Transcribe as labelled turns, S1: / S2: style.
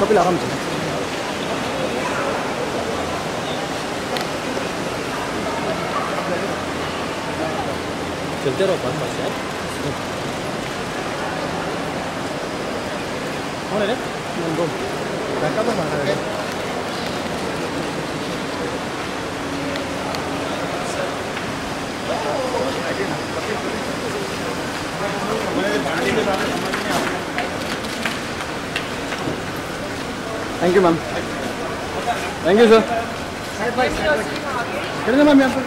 S1: 앞에 나가면 돼.
S2: 절대로 반맛이야? 오늘은?
S1: 이거 잠깐만 나가야 돼. Thank you, ma'am. Thank you, sir. कितने ma'am यहाँ पर